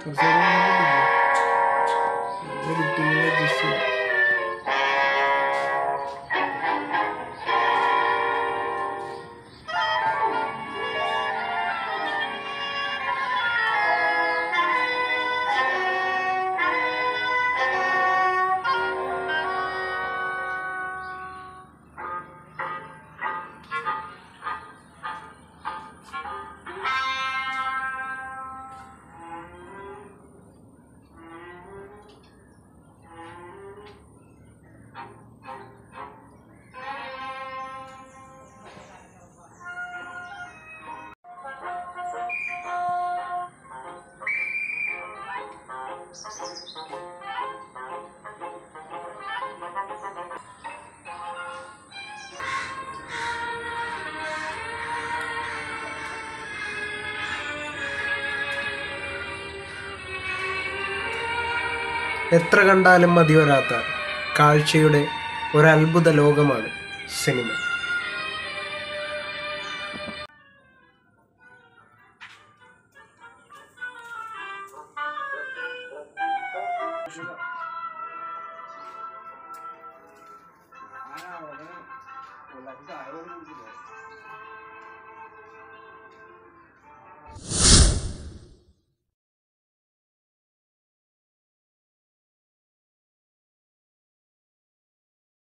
तो ज़रूर मैंने दिया मैंने जिससे എത്ര കണ്ടാലും മതി വരാത്ത കാഴ്ചയുടെ ഒരത്ഭുത ലോകമാണ് സിനിമ Ah, bueno.